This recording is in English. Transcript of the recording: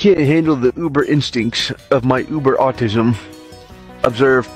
can't handle the uber instincts of my uber autism. Observe